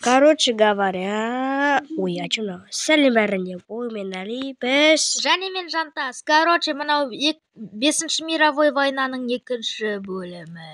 короче говоря ой а че мынау сәлем бәріне ой мен әли біз және мен жантас. Короче мынау ек- бесінші мировой войнаның екінші бөлімі.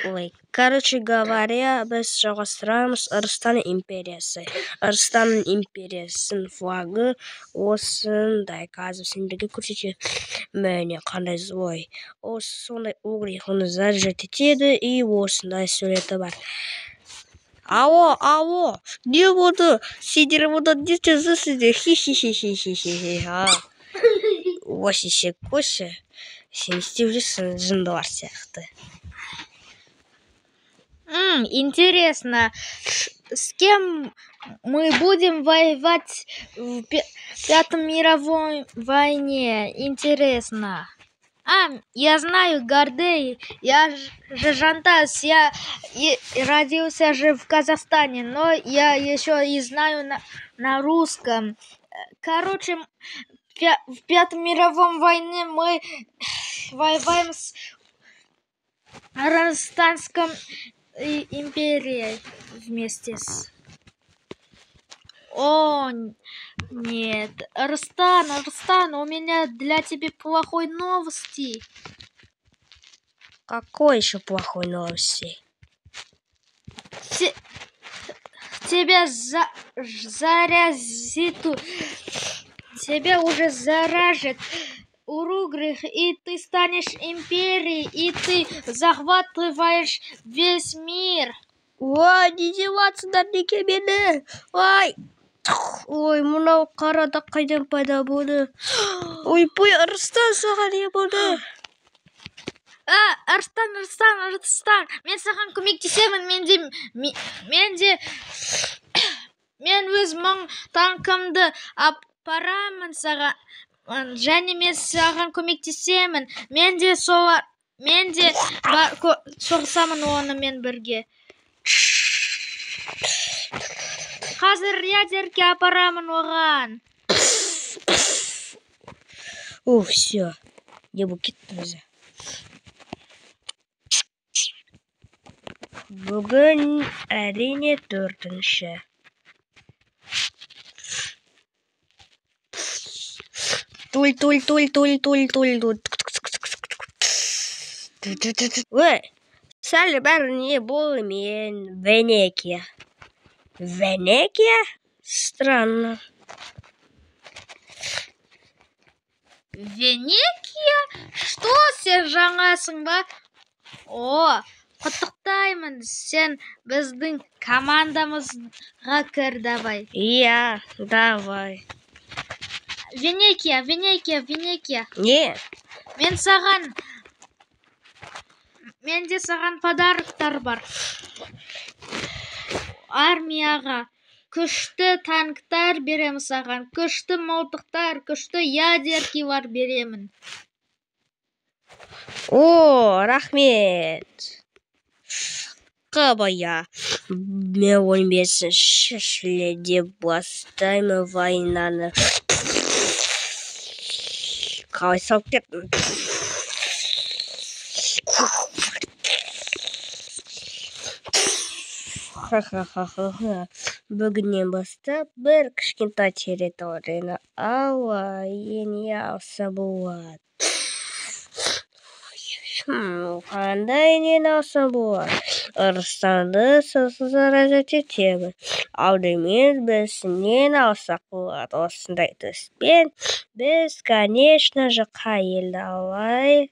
Ой короче говоря біз жалғастырамыз ырыстан империясы ырыстан империясының флагы осындай қазір сендерге көрсетемін міне қандай ой осы сондай угрих оны заряжать етеді и осындай суреті бар. Алло алло не болды сендер мұны не жазасыңдар хи хи хи хи хи хи хи а. Осище қойшы сен істеп жүрсің жындылар сияқты М, интересно. Ш- с кем мы будем воевать в пе- пятом мировой войне? Интересно. А я знаю гордей я же жантас я и родился же в казахстане но я еще и знаю на, на русском. Короче м, пя- в пятом мировом войне мы воеваем с Казахстанском и империей вместе с... О, нет. Рустан, Рустан, у меня для тебя плохой новости. какой еще плохой новости Те- Тебя за... заразит... Тебя уже заражит Уругрих, и ты станешь империей, и ты захватываешь весь мир. ой не деватсыңдар неге мені ой ой мынау қара дақ қайдан пайда болды? Ойбой ырыстан саған не болды? А, Арстан, Арстан, Арстан, мен саған көмектесемін, мен де, ме- мен де, мен өз мың танкымды апарамын саған, және мен саған көмектесемін, мен де солар, мен де соғысамын онымен бірге. Қазір ядерге апарамын оған. о все не болып кеттім өзі бүгін әрине төртінші туль туль туль туль туль туль туль ой сәл бәріне бол мен венекия венекия странно Венекия? Что сен жаңасың ба? О, құттықтаймын, сен біздің командамызға кір давай. иә давай Венекия, Венекия, Венекия. не Мен саған менде саған подароктар бар. Армияға күшті танктар беремін саған, күшті мылтықтар, күшті ядеркилар беремін. о рахмет қабая мен он бесінші шілде бастаймын войнаны салып кеттім ха-ха-ха-ха-ха бүгіннен бастап бір кішкентай территорияны алайын алса болады қандай нені алсам болады ырыстанды сосын заражать етемін алдымен біз нені алсақ болады осындай түспен біз конечно же қай елді алайық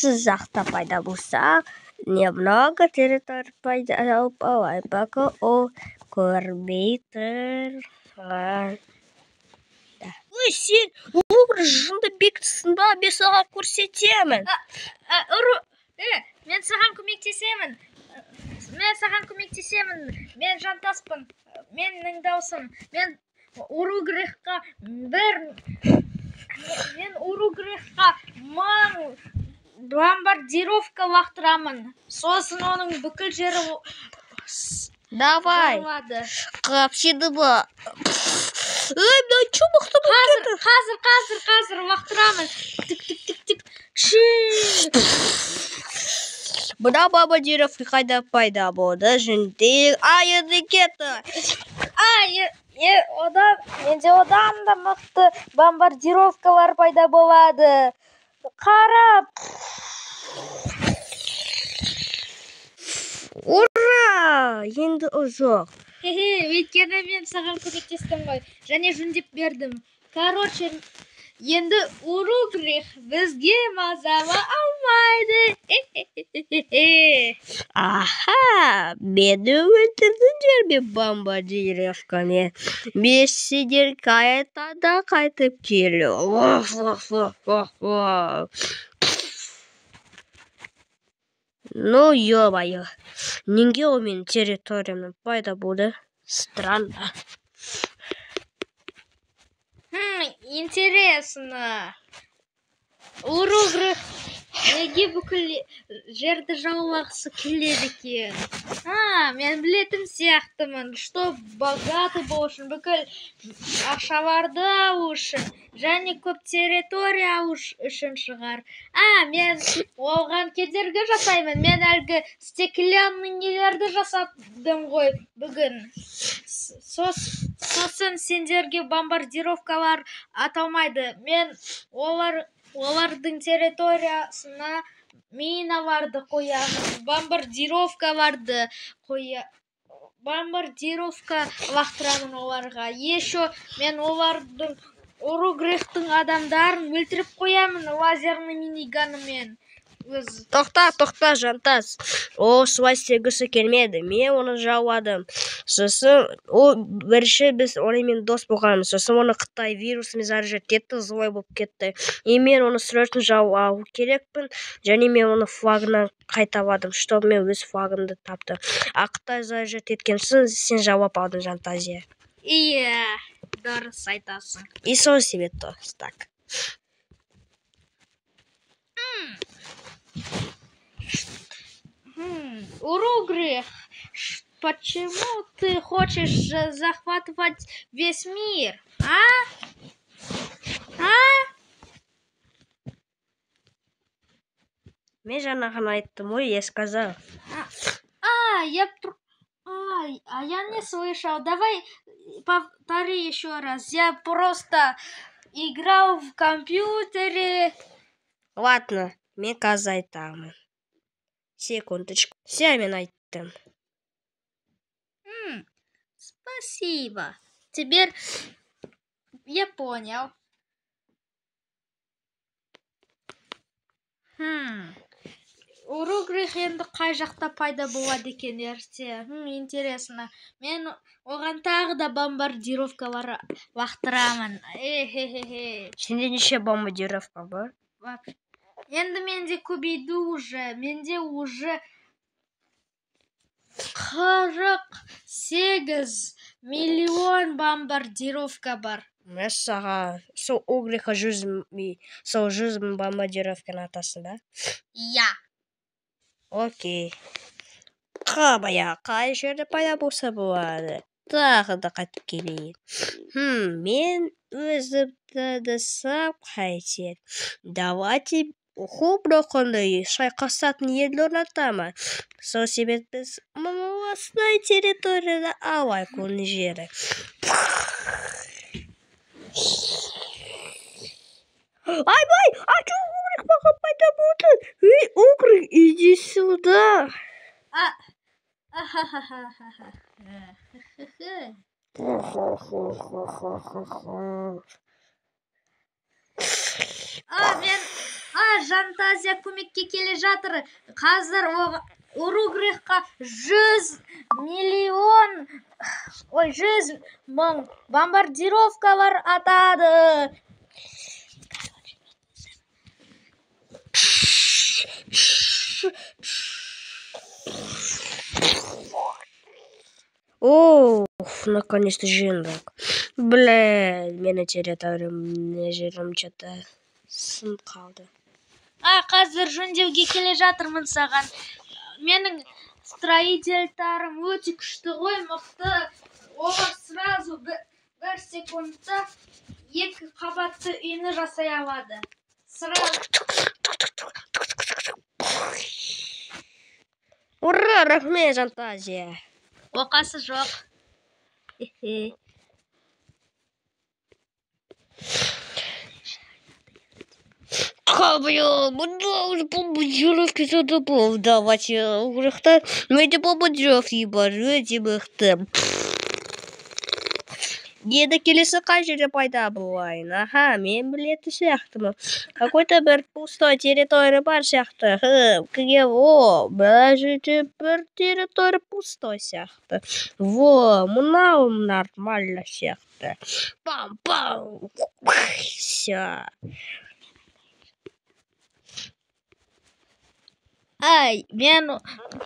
сызақта пайда болса немного территория пайда алып алайын пока ол көрмей тұрған ой сен өмір жынды бекітсің ба? Мен саған көрсетемін. Мен саған көмектесемін. Мен саған көмектесемін. Мен жантаспын. Менің даусым. Мен Уругрехқа бір мен Уругрехқа мың бомбардировка лақтырамын. Сосын оның бүкіл жері давай қапшыды ба мықты болып Қазір, қазір, қазір, қазір лақтырамын. Тік, тік, тік, тік. Мына бомбардировка қайда пайда болды жөнді айырды кетті е, одан менде одан да мықты бомбардировкалар пайда болады. Қарап. ура енді жоқ өйткені мен саған көмектестім ғой. Және жөндеп бердім. Короче, енді Уругрих бізге мазала алмайды. Аха мені өлтірдіңдер ме бомбардировкамен мен сендер қайтадан қайтып келу. Ну ё-моё неге ол менің территориямнан пайда болды? Странно. Хм, интересно. Уругрих неге бүкіл жерді жаулағысы келеді екен? А, мен білетін сияқтымын, что богатый болу үшін бүкіл ақшаларды алу үшін және көп территория алу үш- үшін шығар. А, мен оған кедергі жасаймын. Мен әлгі стеклянный нелерді жасадым ғой бүгін. Сос- сосын сендерге бомбардировкалар аталмайды мен олар олардың территориясына миналарды қоямын бомбардировкаларды қоя бомбардировка лақтырамын оларға. Еще мен олардың уругрехтің адамдарын өлтіріп қоямын лазерный миниганымен тоқта тоқта жантас. Ол солай істегісі келмеді. Мен оны жауладым. Сосын ол бірінші біз онымен дос болғанбыз. Сосын оны қытай вирусымен заражать етті злой болып кетті. И мен оны срочно жауып алу керекпін. Және мен оны флагынан қайталадым чтобы мен өз флагымды таптым. А қытай заражать еткен соң сен жауап алдың жантазия иә дұрыс айтасың. И сол себепті так. Хм, Уругрих, ш- почему ты хочешь же захватывать весь мир, а? А? мен жаңа ғана айттым ғой я сказал А, я... пр- Ай, а я не слышал. Давай повтори еще раз. Я просто играл в компьютере. ладно мен қазір айтамын секундочку айттым М, спасибо. Теперь я понял. Хм. Уругрих енді қай жақта пайда болады екен ерте. Хм, интересно. Мен оған тағы да бомбардировкалар лақтырамын. Эхе-хе-хе. сенде неше бомбардировка бар Енді менде көбейді уже. Менде уже қырық сегіз миллион бомбардировка бар. мен саған сол угриха жүз сол жүз мың бомбардировканы атасың ба Я. окей қабая қай жерде пайда болса болады тағы да қайтып келейін хм мен өзімді десам қайтеді давайте хуброхонды шайқасатын елді орнатамын сол себепті біз осындай территорияда алайық оның жері Айбай, а что Угрик пока пайда болды? Эй, Угрик, иди сюда. А. А, мен жантазия көмекке келе жатыр. Қазір Уругрихқа жүз миллион ой жүз мың бомбардировкалар атады. О, наконец-то жинок. Бля, менің территориям жерім что-то сынып қалды. А, қазір жөндеуге келе жатырмын саған. Менің строительтарым өте күшті ғой, мықты. Олар сразу бір, бір секундта екі қабатты үйні жасай алады. Сразу рахмет фантазия оқасы жоқ Хе-хе. Кабля, мында уже побудировки задобов давайте урыхта менде побудировки бар өте мықты енді келесі қай жерде пайда болайын аха мен білетін сияқтымын какой то бір пустой территория бар сияқты хм кіге о мына жерде бір территория пустой сияқты во мынау нормально сияқты пам пам все ай мен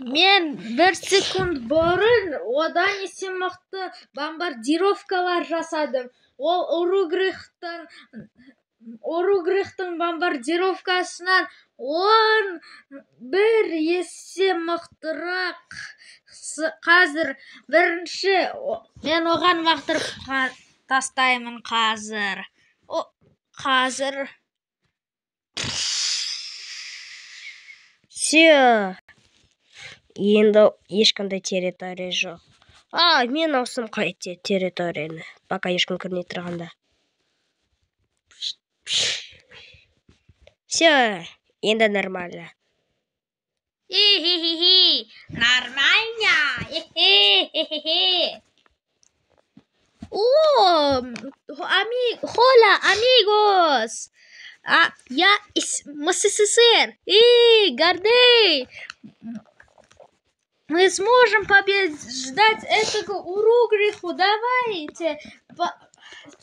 мен бір секунд бұрын одан есе мықты бомбардировкалар жасадым. Ол уругрихтың уругрихтың бомбардировкасынан он бір есе мықтырақ қазір бірінші мен оған лақтырып қа- тастаймын қазір. О қазір все енді ешқандай территория жоқ а мен ауыстым қайте территорияны пока ешкім кірмей тұрғанда все енді нормально. Нормально. О, ами, hola, amigos. А, я из СССР. И, Гордей. Мы сможем побеждать этого уругриху. Давайте по-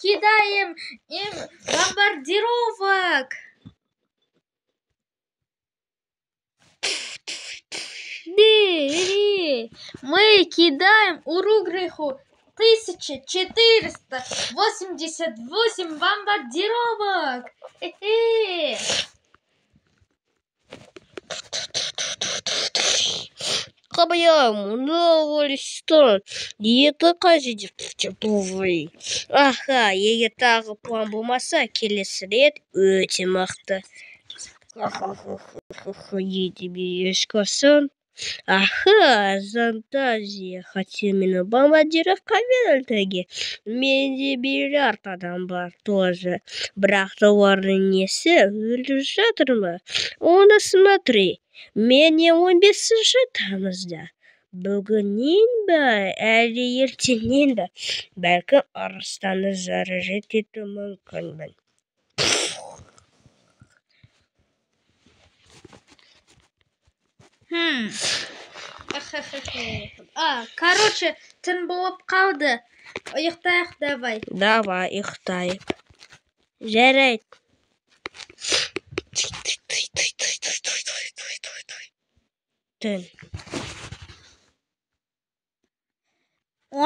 кидаем им бомбардировок. Ди, мы кидаем Уругриху 1488 бомбардировок! Хе -хе. Хабаям, новый ну, ресторан. Это каждый чаповый. Ага, я тағы план массакили келесі этим өте мақты. Ха-ха-ха-ха-ха, тебе ешкасын. Фантазия хотя мені бомбардировка берілдіге менде миллиард адам бар тоже бірақ та олардың несі өліп жатыр ма оны смотри. Міне он бесінші тамызда бүгіннен ба әлде ертеңнен ба бәлкім арыстанды заражать етуі мүмкінмін Хм. А, короче, түн болып қалды. Ұйықтайық давай. давай ұйықтайық жарайды түн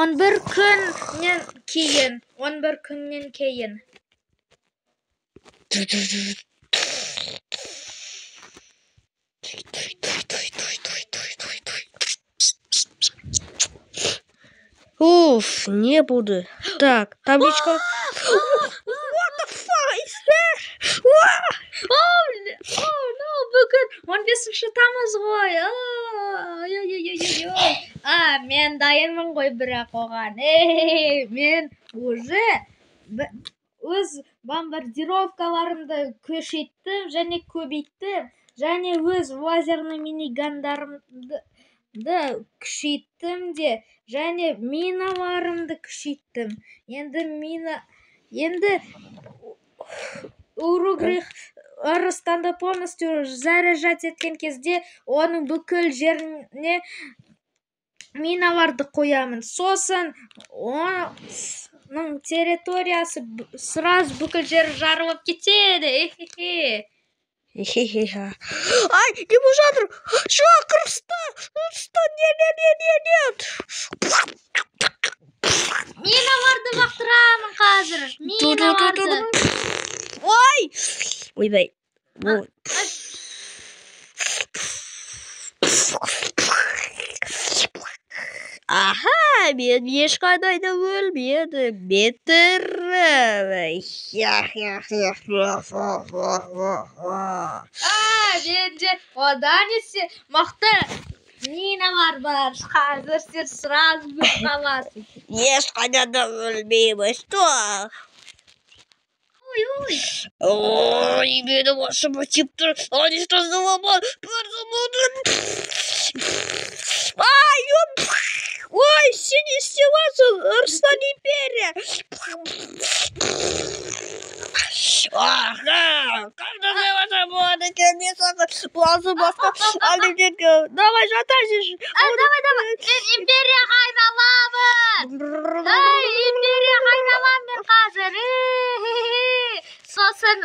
он бір күннен кейін он бір күннен кейін уф не буду. Так табличка. What the fuck is that? Оу no бүгін он бесінші тамыз ғой ой ой ой ой ой а мен дайынмын ғой бірақ оған. Мен уже өз бомбардировкаларымды күшейттім және көбейттім және өз лазерный минигандарымды да күшейттім де. Және миналарымды күшейттім енді мина енді уругрих арыстанды полностью заряжать еткен кезде оның бүкіл жеріне миналарды қоямын. Сосын оның территориясы сразу бүкіл жері жарылып кетеді. Хе-хе-хе. Ай, не жатыр. Жоқ, Рустам, Рустам, не, не, не, не, нет. миналарды лақтырамын қазір миналарды Ой, ойбай. Вот. Аха, мен ешқандай да өлмедім. Мен тірімін. а менде одан есе мықты миналар бар бар қазір сен сразу біліп қаласың ешқайда өлмеймін что ой мені тиіп тұр они что за ломал ай ё- ой не істеватсың ырыстан империя. Ага болады екен мен саған плазу басқа әлемдерге давай жата здесь а, давай давай мен империяға айналамын ай империяға айналамын мен қазір Э-хе-хе. сосын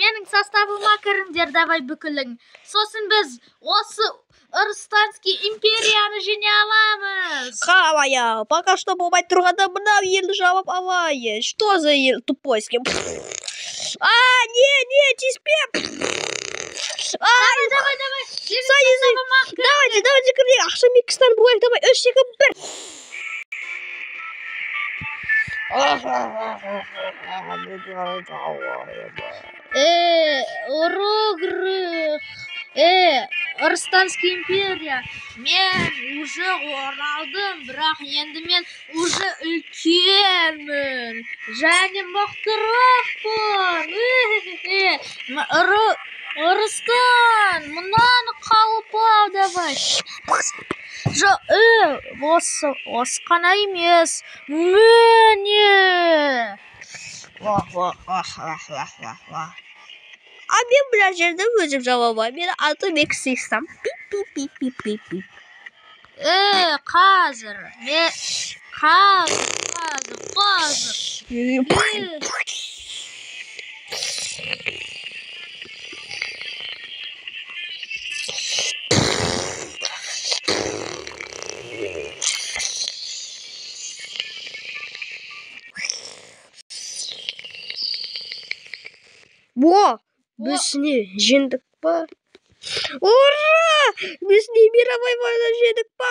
менің составыма кіріңдер давай бүкілің. Сосын біз осы ырыстанский империяны жеңе аламыз Хавая, пока что болмай тұрғанда мынау елді жауап алайын. Что за ел тупой с кем? А, не, не, тиспе. Ай, давай давай Союзы. Давайте, давайте кірейік. Ақшам екістен болайық. Давай, үш, екі, бір. Э, Рогры, Арыстанский империя. Мен уже оралдым, бірақ енді мен уже үлкенмін. Және мықтырақпын. М- Ыры- Арыстан, мынаны қалып ал давай. Жо, э, осы, осы қана емес. Міне. А мен мына жерде өзім жауап аламын. Менің атым Ексистам. Пип, пип, пип, пип, пип, пип. Э, қазір. Ме қазір, не жеңдік па? Ура! Біз не мировой война жеңдік па?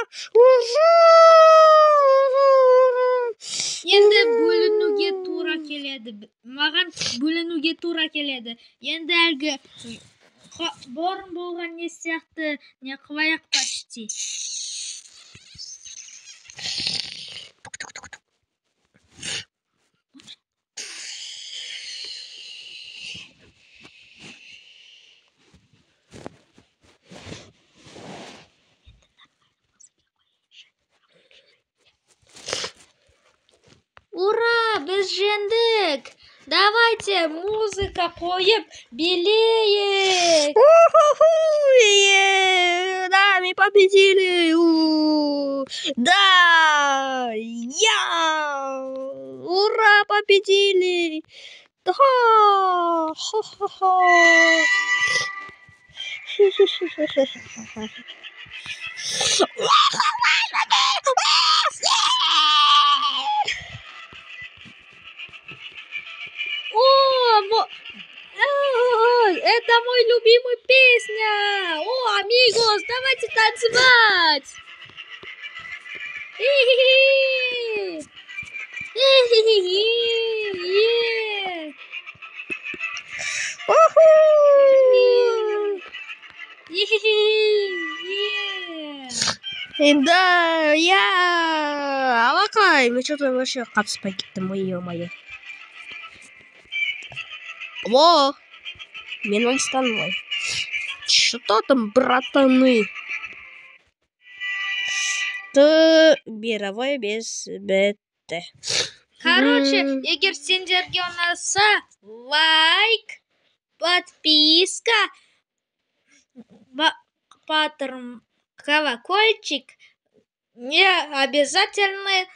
Енді бөлінуге тура келеді. Маған бөлінуге тура келеді. Енді әлгі бұрын болған не сияқты не қылайық почти. Ура, біз жеңдік. Давайте музыка қойып билейік. Уху! Е, Да, мы победили! У, Да! Я! Ура, победили! Да! Ха-ха-ха! О, мой любимый песня! О, амигос, давайте танцевать! Да, я а Алакай, ну что ты вообще капс пакет-то, мое-мое. Во! минус Станлой. Что там, братаны? Это мировое без БТ. Короче, Игорь Синдерги у нас а, лайк, подписка, паттерн, колокольчик. Не обязательно,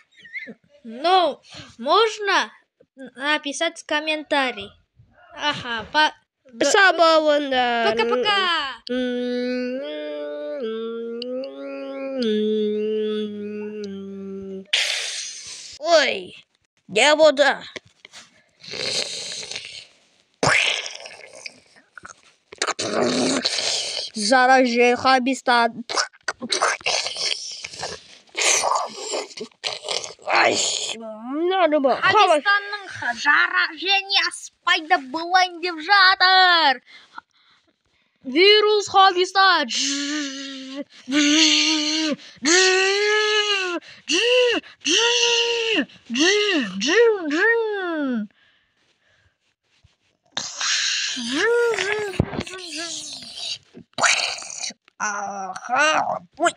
но можно написать комментарий. Ага, по... Шабаланда. Пока-пока. Ой, я вода. Заражай хабистат. Хабистанның заражения fight the blind devjatar! Virus Harvester! Aha! Wait!